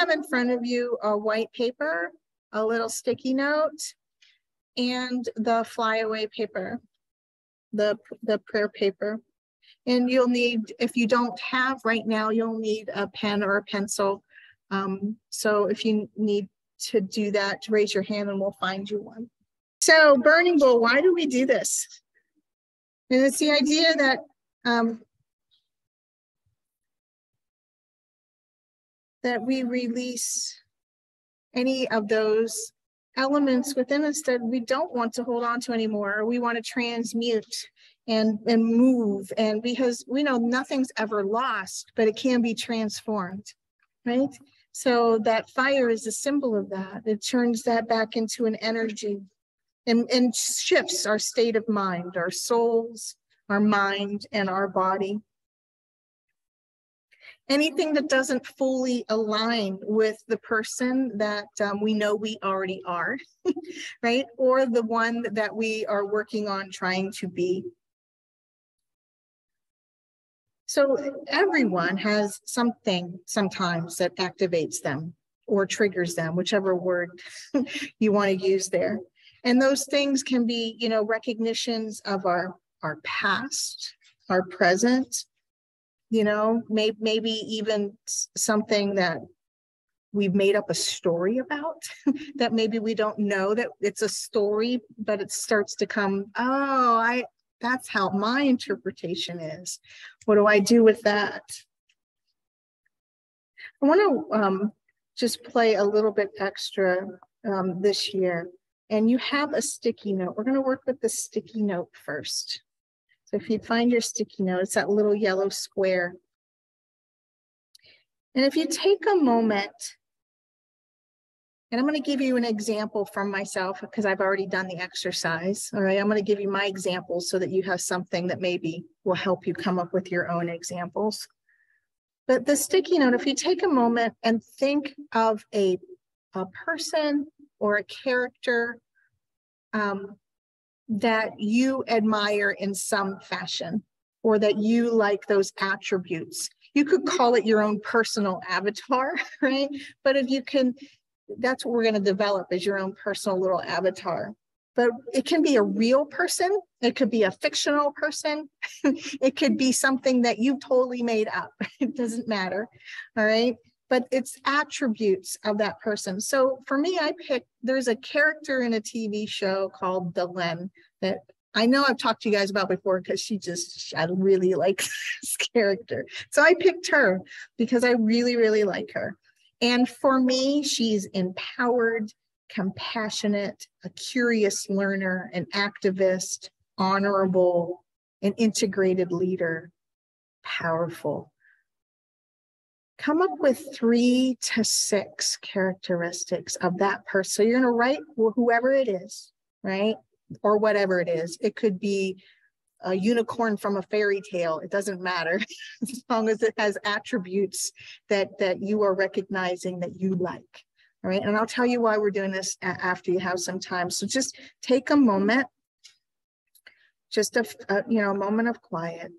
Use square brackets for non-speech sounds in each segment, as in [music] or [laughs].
have in front of you a white paper, a little sticky note, and the flyaway paper, the, the prayer paper. And you'll need, if you don't have right now, you'll need a pen or a pencil. Um, so if you need to do that, raise your hand and we'll find you one. So burning bowl, why do we do this? And it's the idea that um, that we release any of those elements within us that we don't want to hold on to anymore or we want to transmute and and move. And because we know nothing's ever lost but it can be transformed right? So that fire is a symbol of that. It turns that back into an energy and and shifts our state of mind our souls our mind and our body anything that doesn't fully align with the person that um, we know we already are, [laughs] right? Or the one that we are working on trying to be. So everyone has something sometimes that activates them or triggers them, whichever word [laughs] you want to use there. And those things can be, you know, recognitions of our, our past, our present, you know, may, maybe even something that we've made up a story about [laughs] that maybe we don't know that it's a story, but it starts to come, oh, I that's how my interpretation is. What do I do with that? I want to um, just play a little bit extra um, this year. And you have a sticky note. We're going to work with the sticky note first. So if you find your sticky note, it's that little yellow square. And if you take a moment, and I'm going to give you an example from myself because I've already done the exercise. All right, I'm going to give you my examples so that you have something that maybe will help you come up with your own examples. But the sticky note, if you take a moment and think of a, a person or a character um, that you admire in some fashion or that you like those attributes. You could call it your own personal avatar, [laughs] right? But if you can, that's what we're going to develop as your own personal little avatar. But it can be a real person, it could be a fictional person, [laughs] it could be something that you totally made up. [laughs] It doesn't matter. All right but it's attributes of that person. So for me, I picked, there's a character in a TV show called Delenn that I know I've talked to you guys about before because she just, I really [laughs] like this character. So I picked her because I really, really like her. And for me, she's empowered, compassionate, a curious learner, an activist, honorable, an integrated leader, powerful come up with three to six characteristics of that person. So you're going to write whoever it is, right? Or whatever it is. It could be a unicorn from a fairy tale. It doesn't matter [laughs] as long as it has attributes that that you are recognizing that you like. All right. And I'll tell you why we're doing this after you have some time. So just take a moment, just a, a you know, a moment of quiet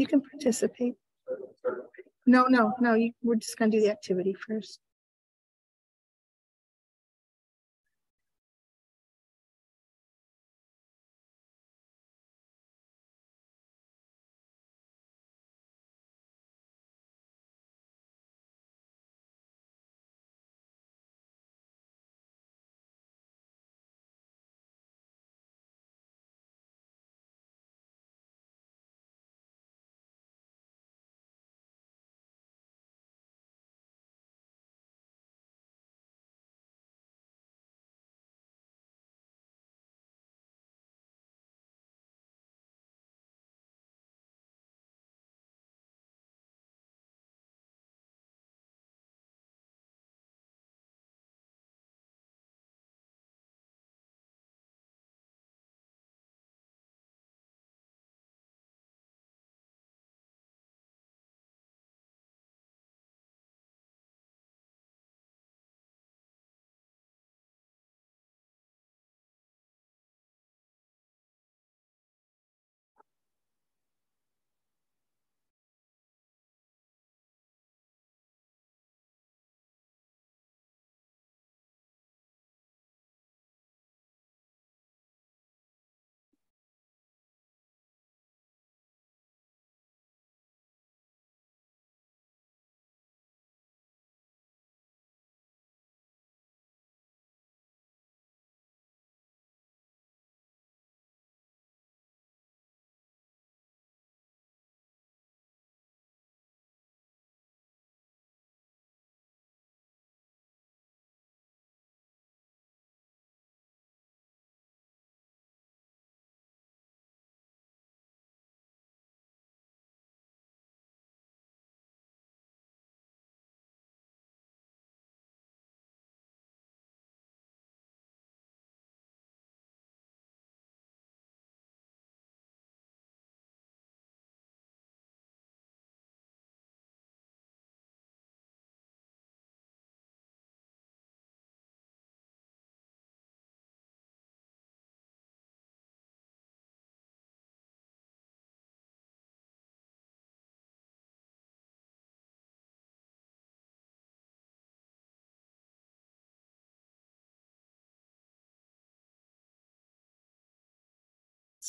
You can participate. No, no, no, you, we're just gonna do the activity first.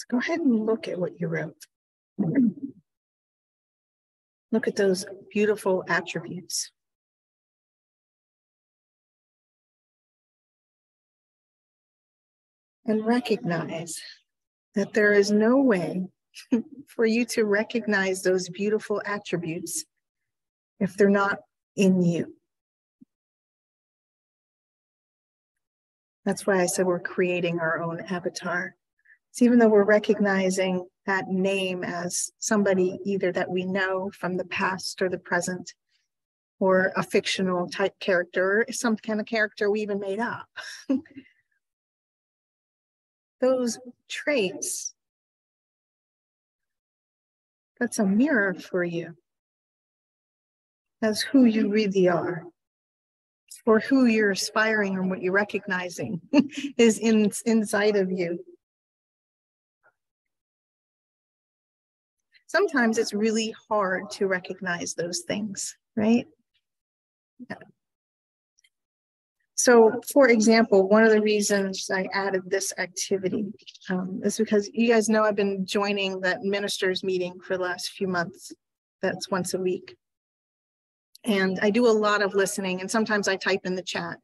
Go ahead and look at what you wrote. Look at those beautiful attributes. And recognize that there is no way [laughs] for you to recognize those beautiful attributes if they're not in you. That's why I said we're creating our own avatar. So even though we're recognizing that name as somebody either that we know from the past or the present, or a fictional type character, or some kind of character we even made up. [laughs] Those traits, that's a mirror for you as who you really are or who you're aspiring or what you're recognizing [laughs] is in, inside of you. Sometimes it's really hard to recognize those things, right? Yeah. So, for example, one of the reasons I added this activity um, is because you guys know I've been joining that ministers meeting for the last few months. That's once a week. And I do a lot of listening, and sometimes I type in the chat,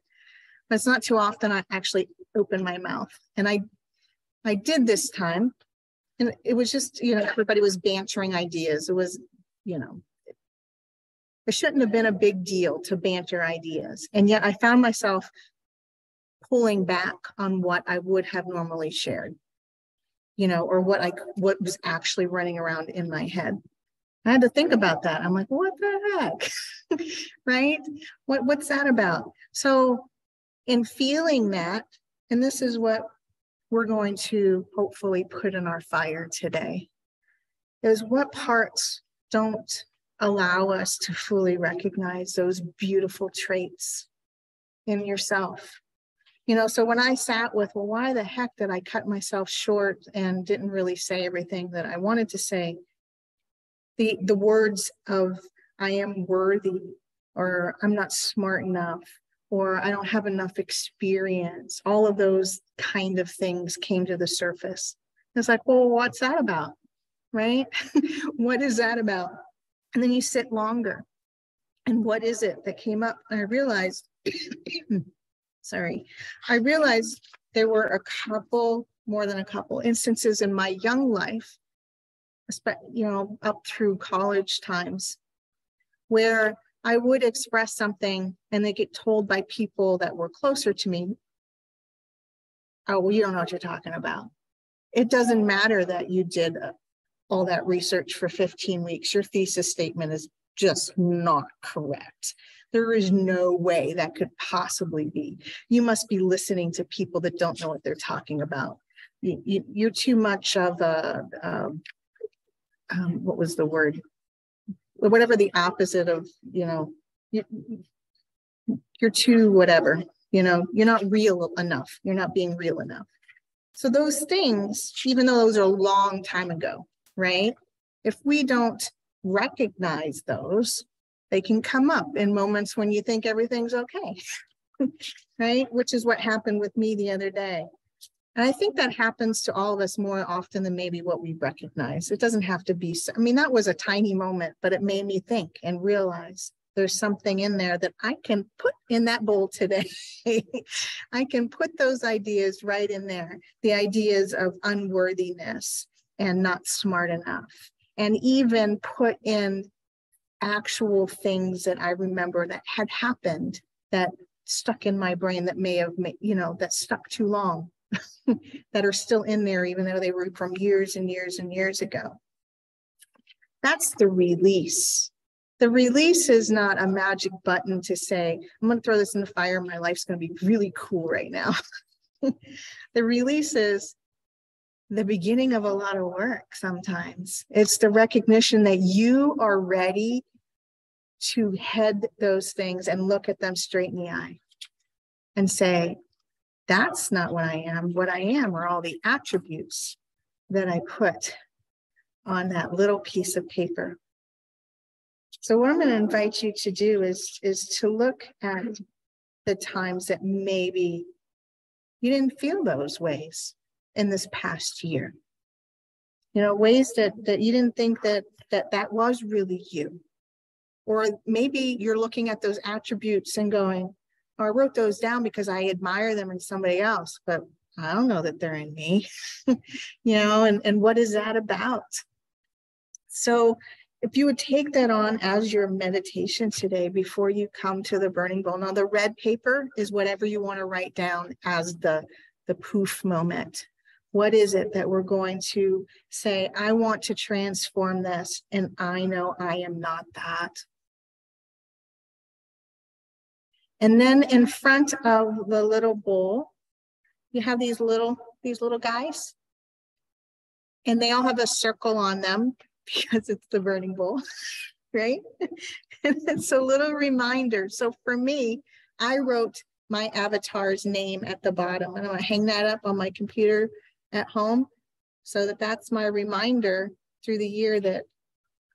but it's not too often I actually open my mouth. And I, I did this time, and it was just you know everybody was bantering ideas. It was, you know, it shouldn't have been a big deal to banter ideas, and yet I found myself pulling back on what I would have normally shared, you know, or what I what was actually running around in my head. I had to think about that. I'm like, what the heck? [laughs] right? What what's that about? So in feeling that, and this is what we're going to hopefully put in our fire today, is what parts don't allow us to fully recognize those beautiful traits in yourself. You know, so when I sat with, well, why the heck did I cut myself short and didn't really say everything that I wanted to say? the the words of I am worthy or I'm not smart enough or I don't have enough experience. All of those kind of things came to the surface. It's like, well, what's that about? Right? [laughs] what is that about? And then you sit longer. And what is it that came up? And I realized, [coughs] sorry, I realized there were a couple, more than a couple instances in my young life you know, up through college times, where I would express something and they get told by people that were closer to me, oh, well, you don't know what you're talking about. It doesn't matter that you did uh, all that research for 15 weeks. Your thesis statement is just not correct. There is no way that could possibly be. You must be listening to people that don't know what they're talking about. You, are you, too much of a, a um, what was the word? Whatever the opposite of, you know, you, you're too whatever, you know, you're not real enough. You're not being real enough. So those things, even though those are a long time ago, right? If we don't recognize those, they can come up in moments when you think everything's okay, [laughs] right? Which is what happened with me the other day. And I think that happens to all of us more often than maybe what we recognize. It doesn't have to be, so, I mean, that was a tiny moment, but it made me think and realize there's something in there that I can put in that bowl today. [laughs] I can put those ideas right in there the ideas of unworthiness and not smart enough, and even put in actual things that I remember that had happened that stuck in my brain that may have, you know, that stuck too long [laughs] that are still in there, even though they were from years and years and years ago. That's the release. The release is not a magic button to say, I'm going to throw this in the fire. My life's going to be really cool right now. [laughs] the release is the beginning of a lot of work sometimes. It's the recognition that you are ready to head those things and look at them straight in the eye and say, that's not what I am. What I am are all the attributes that I put on that little piece of paper. So what I'm going to invite you to do is, is to look at the times that maybe you didn't feel those ways in this past year. You know, ways that that you didn't think that that that was really you. Or maybe you're looking at those attributes and going, I wrote those down because I admire them in somebody else, but I don't know that they're in me, [laughs] you know, and, and what is that about? So if you would take that on as your meditation today before you come to the burning bowl. Now the red paper is whatever you want to write down as the, the poof moment. What is it that we're going to say, I want to transform this and I know I am not that. And then in front of the little bowl, you have these little, these little guys. And they all have a circle on them [laughs] because it's the burning bowl, [laughs] right? [laughs] and it's a little reminder. So for me, I wrote my avatar's name at the bottom and I'm gonna hang that up on my computer at home so that that's my reminder through the year that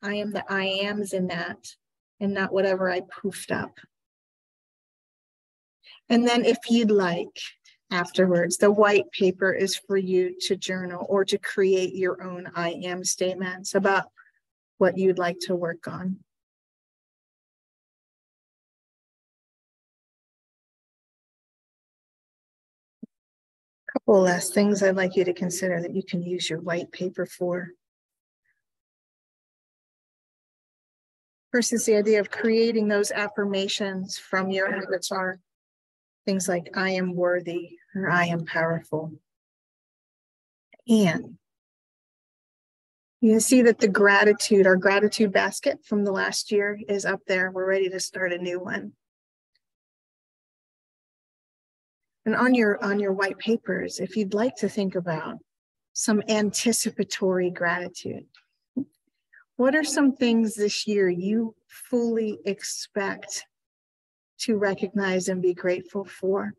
I am the I ams in that and not whatever I poofed up. And then if you'd like, afterwards, the white paper is for you to journal or to create your own I am statements about what you'd like to work on. A couple last things I'd like you to consider that you can use your white paper for. First is the idea of creating those affirmations from your avatar. Things like, I am worthy or I am powerful. And you see that the gratitude, our gratitude basket from the last year is up there. We're ready to start a new one. And on your on your white papers, if you'd like to think about some anticipatory gratitude, what are some things this year you fully expect to recognize and be grateful for.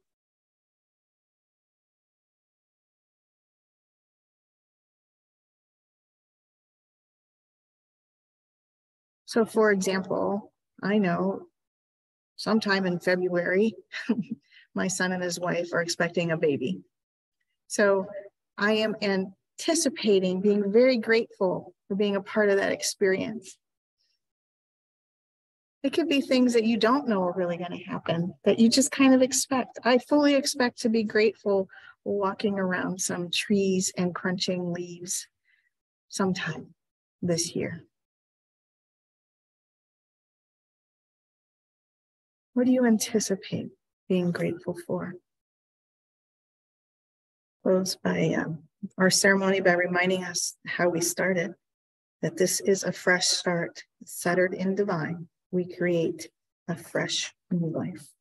So, for example, I know sometime in February, [laughs] my son and his wife are expecting a baby. So, I am anticipating being very grateful for being a part of that experience. It could be things that you don't know are really going to happen that you just kind of expect. I fully expect to be grateful walking around some trees and crunching leaves sometime this year. What do you anticipate being grateful for? Close by um, our ceremony by reminding us how we started, that this is a fresh start, centered in divine we create a fresh new life.